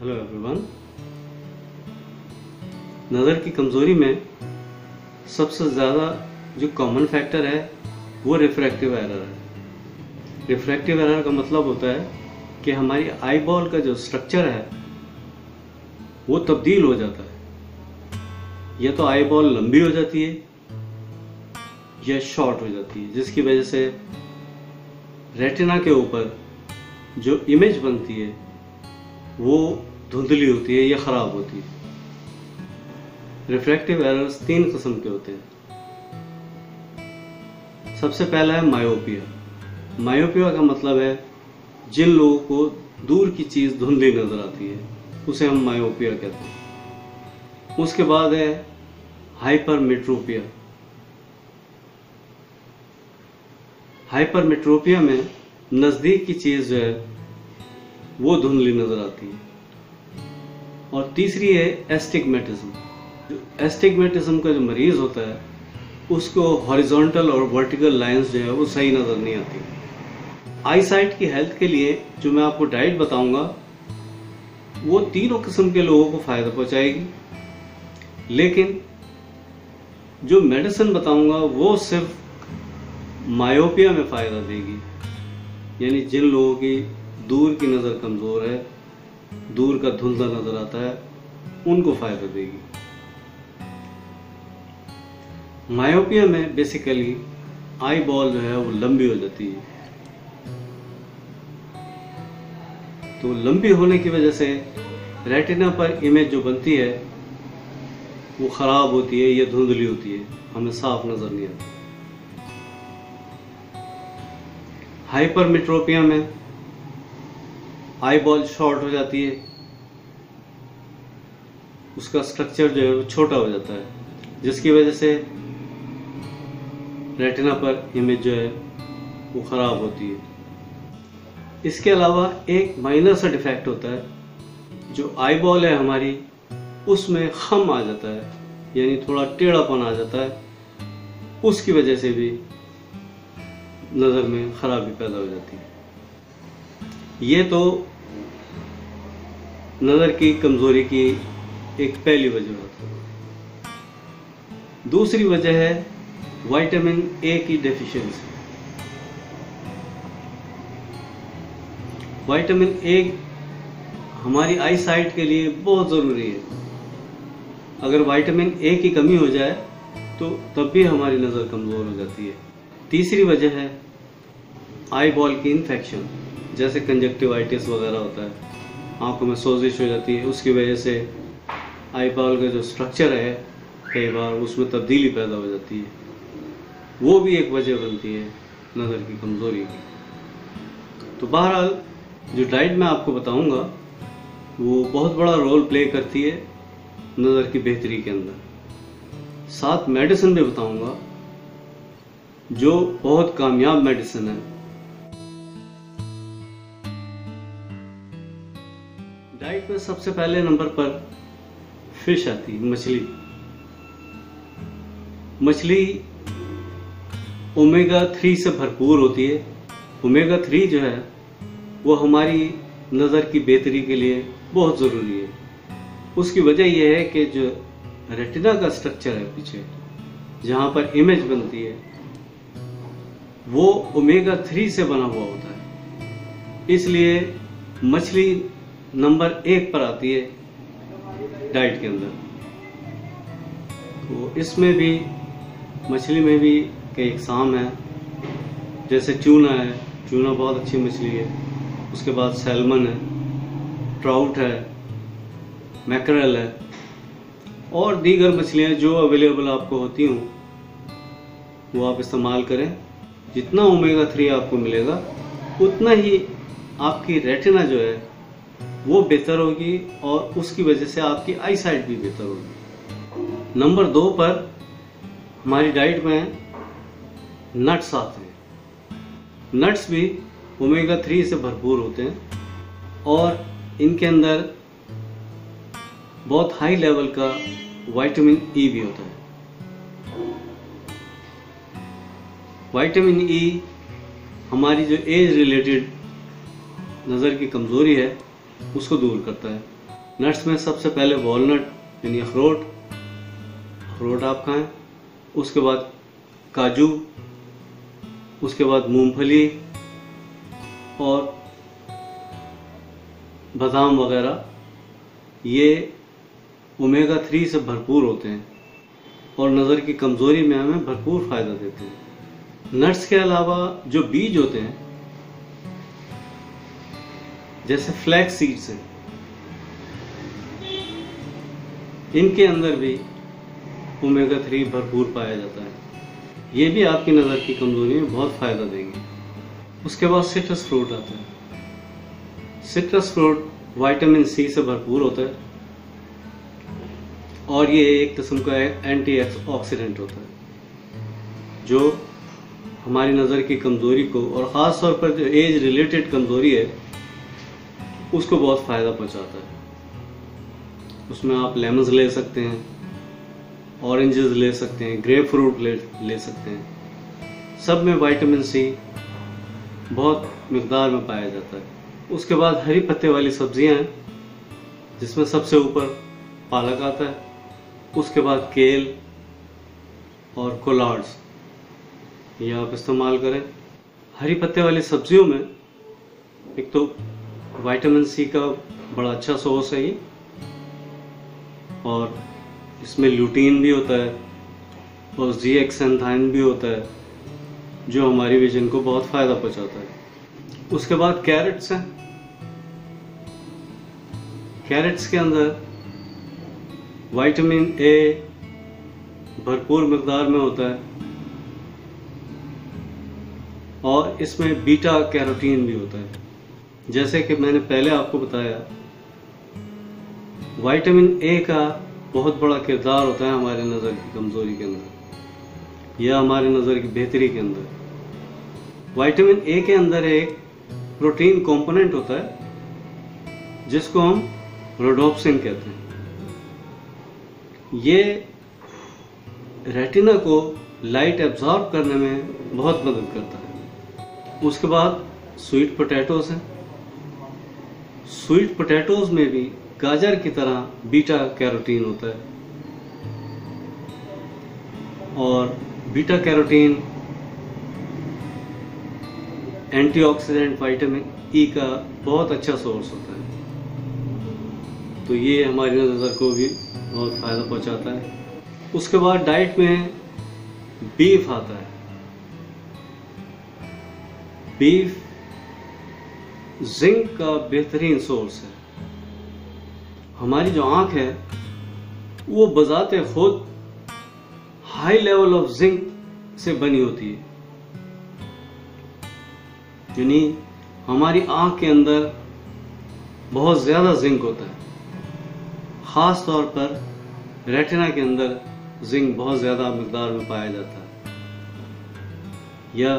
Hello everyone नज़र की कमज़ोरी में सबसे ज़्यादा जो कॉमन फैक्टर है, वो रिफ्रैक्टिव एरर है। रिफ्रैक्टिव एरर का मतलब होता है कि हमारी आई बॉल का जो स्ट्रक्चर है, वो तब्दील हो जाता है। या तो आई बॉल लंबी हो जाती है, या शॉर्ट हो जाती है, जिसकी वजह से रेटिना के ऊपर जो इमेज बनती है, वो धुंधली होती है या ख़राब होती है। रिफ्रैक्टिव एरर्स तीन किस्म के होते हैं। सबसे पहला है मायोपिया मायोपिया का मतलब है जिन लोगों को दूर की चीज़ धुंधली नज़र आती है, उसे हम मायोपिया कहते हैं। उसके बाद है हाइपरमेट्रोपिया हाइपरमेट्रोपिया में नज़दीक की चीज़ जो है, वो धुंधली नज़र आती है। और तीसरी है एस्टिगमेटिज्म एस्टिगमेटिज्म का जो मरीज़ होता है, उसको हॉरिजॉन्टल और वर्टिकल लाइंस जो है वो सही नज़र नहीं आती. आई साइट की हेल्थ के लिए जो मैं आपको डाइट बताऊँगा, वो तीनों किस्म के लोगों को फ़ायदा पहुंचाएगी. लेकिन जो मेडिसिन बताऊँगा, वो सिर्फ़ मायोपिया में फ़ायदा देगी. यानी जिन लोगों की दूर की नज़र कमज़ोर है दूर का धुंधला नज़र आता है, उनको फ़ायदा देगी। मायोपिया में बेसिकली आई बॉल जो है वो लंबी हो जाती है। तो लंबी होने की वजह से रेटिना पर इमेज जो बनती है, वो ख़राब होती है, या धुंधली होती है। हमें साफ़ नज़र नहीं आती। हाइपरमेट्रोपिया में आई बॉल शॉर्ट हो जाती है। उसका स्ट्रक्चर जो है वो छोटा हो जाता है। जिसकी वजह से रेटिना पर इमेज जो है वो ख़राब होती है। इसके अलावा एक माइनर सा डिफेक्ट होता है, जो आई बॉल है हमारी, उसमें खम आ जाता है। यानी थोड़ा टेढ़ापन आ जाता है। उसकी वजह से भी नज़र में ख़राबी पैदा हो जाती है। ये तो नज़र की कमज़ोरी की एक पहली वजह होती है। दूसरी वजह है विटामिन ए की डेफिशिएंसी विटामिन ए हमारी आई साइट के लिए बहुत ज़रूरी है। अगर विटामिन ए की कमी हो जाए तो तब भी हमारी नज़र कमज़ोर हो जाती है। तीसरी वजह है आई बॉल की इन्फेक्शन जैसे कंजक्टिवाइटिस वगैरह होता है, आँखों में सोजिश हो जाती है, उसकी वजह से आई बॉल का जो स्ट्रक्चर है, कई बार उसमें तब्दीली पैदा हो जाती है। वो भी एक वजह बनती है नज़र की कमज़ोरी की। तो बहरहाल, जो डाइट मैं आपको बताऊँगा, वो बहुत बड़ा रोल प्ले करती है नज़र की बेहतरी के अंदर। साथ मेडिसिन भी बताऊँगा, जो बहुत कामयाब मेडिसिन है। में सबसे पहले नंबर पर फ़िश आती है, मछली। मछली ओमेगा थ्री से भरपूर होती है। ओमेगा थ्री जो है, वो हमारी नज़र की बेहतरी के लिए बहुत ज़रूरी है। उसकी वजह यह है कि जो रेटिना का स्ट्रक्चर है पीछे, जहाँ पर इमेज बनती है, वो ओमेगा थ्री से बना हुआ होता है। इसलिए मछली नंबर एक पर आती है डाइट के अंदर। तो इसमें भी, मछली में भी कई इकसाम है। जैसे चूना है, चूना बहुत अच्छी मछली है। उसके बाद सैलमन है, ट्राउट है, मैकरल है। और दीगर मछलियाँ जो अवेलेबल आपको होती हों, वो आप इस्तेमाल करें। जितना ओमेगा थ्री आपको मिलेगा, उतना ही आपकी रेटिना जो है वो बेहतर होगी और उसकी वजह से आपकी आई साइट भी बेहतर होगी। नंबर दो पर हमारी डाइट में नट्स आते हैं। नट्स भी ओमेगा थ्री से भरपूर होते हैं और इनके अंदर बहुत हाई लेवल का विटामिन ई e भी होता है। विटामिन ई e हमारी जो एज रिलेटेड नज़र की कमज़ोरी है उसको दूर करता है। नट्स में सबसे पहले वॉलनट यानी अखरोट। अखरोट आप खाएँ। उसके बाद काजू। उसके बाद मूंगफली। और बादाम वगैरह। ये ओमेगा थ्री से भरपूर होते हैं। और नज़र की कमज़ोरी में हमें भरपूर फ़ायदा देते हैं। नट्स के अलावा जो बीज होते हैं जैसे फ्लैक्स सीड्स हैं। इनके अंदर भी ओमेगा थ्री भरपूर पाया जाता है। ये भी आपकी नज़र की कमज़ोरी में बहुत फ़ायदा देंगे। उसके बाद सिट्रस फ्रूट आता है। सिट्रस फ्रूट विटामिन सी से भरपूर होता है। और ये एक किस्म का एंटी ऑक्सीडेंट होता है, जो हमारी नज़र की कमज़ोरी को और ख़ास तौर पर जो एज रिलेटेड कमज़ोरी है उसको बहुत फ़ायदा पहुंचाता है। उसमें आप लेमन्स ले सकते हैं ऑरेंजेस ले सकते हैं ग्रेप फ्रूट ले ले सकते हैं। सब में विटामिन सी बहुत मकदार में पाया जाता है। उसके बाद हरी पत्ते वाली सब्ज़ियाँ हैं, जिसमें सबसे ऊपर पालक आता है, उसके बाद केल और कोलाड्स ये आप इस्तेमाल करें। हरी पत्ते वाली सब्जियों में एक तो विटामिन सी का बड़ा अच्छा सोर्स है ये। और इसमें ल्यूटीन भी होता है, और जी एक्सेंथाइन भी होता है, जो हमारी विजन को बहुत फ़ायदा पहुंचाता है। उसके बाद कैरेट्स हैं। कैरेट्स के अंदर विटामिन ए भरपूर मकदार में होता है, और इसमें बीटा कैरोटीन भी होता है। जैसे कि मैंने पहले आपको बताया विटामिन ए का बहुत बड़ा किरदार होता है हमारे नज़र की कमज़ोरी के अंदर, या हमारे नज़र की बेहतरी के अंदर। विटामिन ए के अंदर एक प्रोटीन कंपोनेंट होता है, जिसको हम रोडोप्सिन कहते हैं। ये रेटिना को लाइट एब्जॉर्ब करने में बहुत मदद करता है। उसके बाद स्वीट पोटैटोस हैं। स्वीट पोटैटोज में भी गाजर की तरह बीटा कैरोटीन होता है। और beta carotene antioxidant vitamin E का बहुत अच्छा सोर्स होता है। तो ये हमारी नज़र को भी बहुत फ़ायदा पहुंचाता है। उसके बाद डाइट में बीफ आता है। बीफ जिंक का बेहतरीन सोर्स है। हमारी जो आँख है, वो बजाते खुद हाई लेवल ऑफ़ जिंक से बनी होती है। यानी हमारी आँख के अंदर बहुत ज़्यादा जिंक होता है। ख़ास तौर पर रेटिना के अंदर जिंक बहुत ज़्यादा मकदार में पाया जाता है। या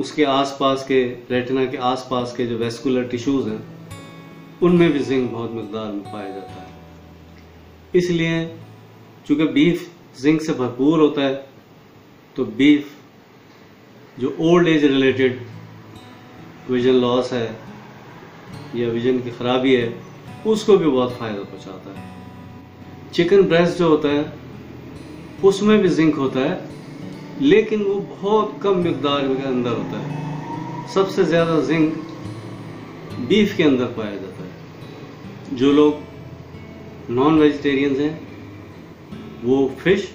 उसके आसपास के रेटिना के आसपास के जो वेस्कुलर टिश्यूज़ हैं, उनमें भी जिंक बहुत मकदार में पाया जाता है। इसलिए चूँकि बीफ जिंक से भरपूर होता है तो बीफ जो old age related vision loss है या विजन की खराबी है, उसको भी बहुत फ़ायदा पहुंचाता है। चिकन ब्रेस्ट जो होता है, उसमें भी जिंक होता है लेकिन वो बहुत कम मकदार के अंदर होता है। सबसे ज़्यादा जिंक बीफ के अंदर पाया जाता है। जो लोग नॉन वेजिटेरियंस हैं, वो फ़िश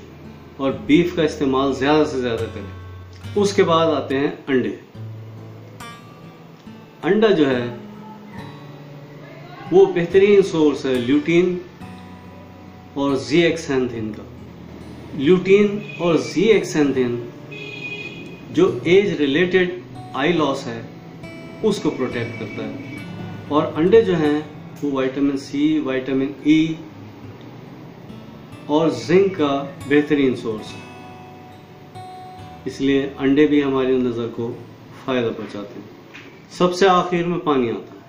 और बीफ का इस्तेमाल ज़्यादा से ज़्यादा करें। उसके बाद आते हैं अंडे। अंडा जो है, वो बेहतरीन सोर्स है ल्यूटीन और जी एक्सैंथिन का ल्यूटीन और जी एक्सेंथिन जो एज रिलेटेड आई लॉस है, उसको प्रोटेक्ट करता है। और अंडे जो हैं, वो विटामिन सी, विटामिन ई और जिंक का बेहतरीन सोर्स है। इसलिए अंडे भी हमारी नज़र को फ़ायदा पहुंचाते हैं। सबसे आखिर में पानी आता है।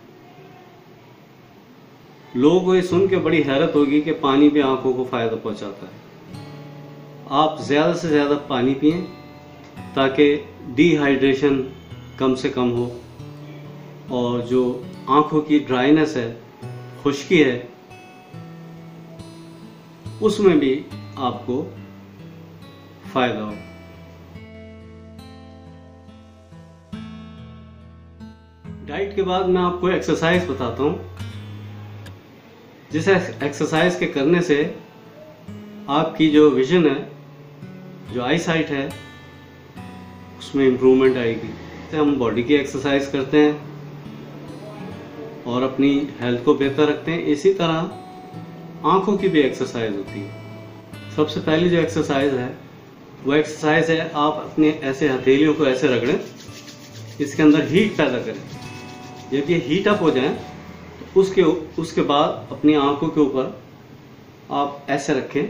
लोगों को ये सुन के बड़ी हैरत होगी कि पानी भी आँखों को फ़ायदा पहुंचाता है। आप ज़्यादा से ज़्यादा पानी पिए ताकि डिहाइड्रेशन कम से कम हो और जो आँखों की ड्राइनेस है, खुश्की है, उसमें भी आपको फ़ायदा हो। डाइट के बाद मैं आपको एक्सरसाइज बताता हूँ। जिस एक्सरसाइज के करने से आपकी जो विजन है जो आई साइट है, उसमें इम्प्रूवमेंट आएगी। तो हम बॉडी की एक्सरसाइज करते हैं और अपनी हेल्थ को बेहतर रखते हैं। इसी तरह आँखों की भी एक्सरसाइज होती है। सबसे पहली जो एक्सरसाइज है, वो एक्सरसाइज है आप अपने ऐसे हथेलियों को ऐसे रगड़ें इसके अंदर हीट पैदा करें। जब ये हीट अप हो जाए तो उसके उसके बाद अपनी आँखों के ऊपर आप ऐसे रखें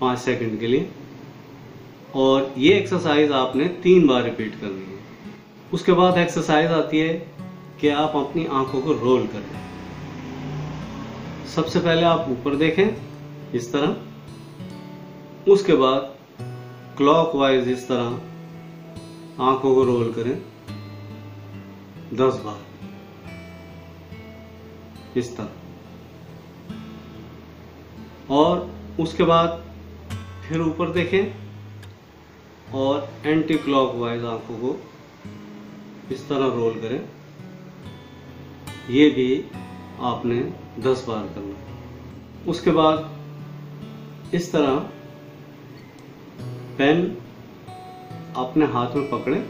पाँच सेकंड के लिए। और ये एक्सरसाइज आपने तीन बार रिपीट करनी है। उसके बाद एक्सरसाइज आती है कि आप अपनी आँखों को रोल करें सबसे पहले आप ऊपर देखें, इस तरह। उसके बाद क्लॉकवाइज इस तरह आँखों को रोल करें। दस बार। इस तरह। और उसके बाद फिर ऊपर देखें और एंटी क्लॉकवाइज आँखों को इस तरह रोल करें। ये भी आपने 10 बार करना उसके बाद इस तरह पेन अपने हाथ में पकड़ें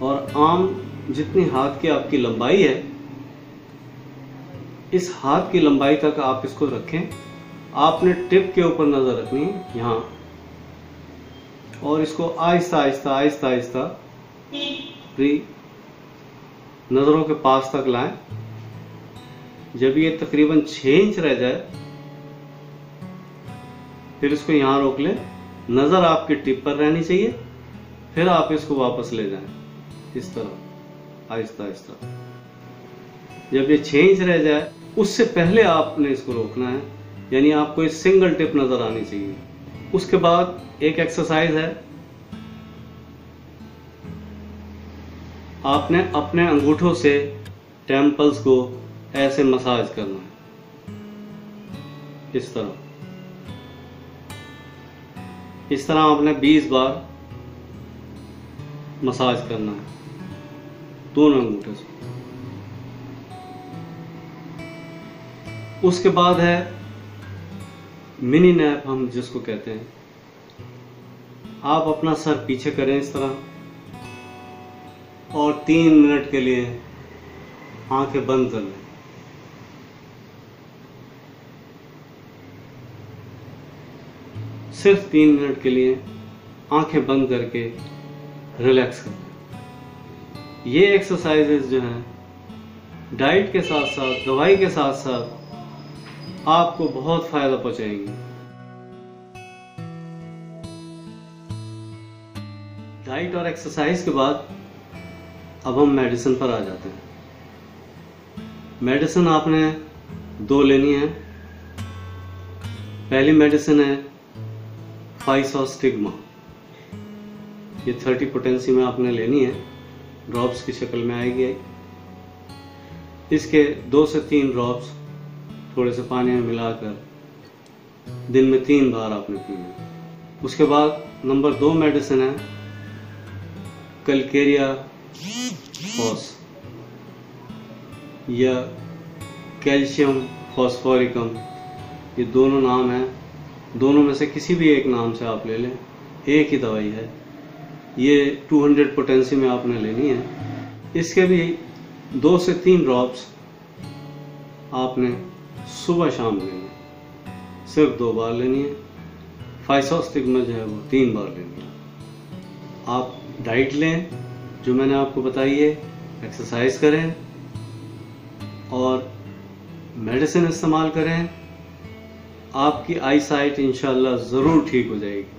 और आम जितनी हाथ की आपकी लंबाई है, इस हाथ की लंबाई तक आप इसको रखें। आपने टिप के ऊपर नज़र रखनी है, यहाँ और इसको आहिस्ता आहिस्ता आहिस्ता आहिस्ता भी नज़रों के पास तक लाएँ। जब ये तकरीबन छह इंच रह जाए, फिर इसको यहाँ रोक लें। नज़र आपकी टिप पर रहनी चाहिए। फिर आप इसको वापस ले जाएँ। इस तरह, आहिस्ता आहिस्ता। जब ये छह इंच रह जाए, उससे पहले आपने इसको रोकना है। यानी आपको एक सिंगल टिप नज़र आनी चाहिए। उसके बाद एक एक्सरसाइज है। आपने अपने अंगूठों से टेम्पल्स को ऐसे मसाज करना है। इस तरह। इस तरह आपने 20 बार मसाज करना है। दोनों अंगूठे से। उसके बाद है मिनी नैप हम जिसको कहते हैं। आप अपना सर पीछे करें इस तरह। और तीन मिनट के लिए आँखें बंद कर लें। सिर्फ़ तीन मिनट के लिए आँखें बंद करके रिलैक्स करें ये एक्सरसाइजेस जो हैं डाइट के साथ साथ, दवाई के साथ साथ आपको बहुत फ़ायदा पहुंचाएँगी। डाइट और एक्सरसाइज के बाद अब हम मेडिसिन पर आ जाते हैं। मेडिसिन आपने दो लेनी है। पहली मेडिसिन है फाइस स्टिग्मा। ये थर्टी पोटेंसी में आपने लेनी है। ड्रॉप्स की शक्ल में आएगी। इसके दो से तीन ड्रॉप्स थोड़े से पानी में मिलाकर दिन में तीन बार आपने पीना उसके बाद नंबर दो मेडिसिन है, कलकेरिया फॉस। या कैल्शियम, फॉस्फोरिकम, ये दोनों नाम हैं। दोनों में से किसी भी एक नाम से आप ले लें। एक ही दवाई है। ये 200 पोटेंसी में आपने लेनी है। इसके भी दो से तीन ड्रॉप्स आपने सुबह शाम लेनी है। सिर्फ़ दो बार लेनी है। फाइसोस्टिक में जो है वो तीन बार लेनी है। आप डाइट लें, जो मैंने आपको बताई है एक्सरसाइज करें और मेडिसिन इस्तेमाल करें, आपकी आई साइट इंशाल्लाह ज़रूर ठीक हो जाएगी।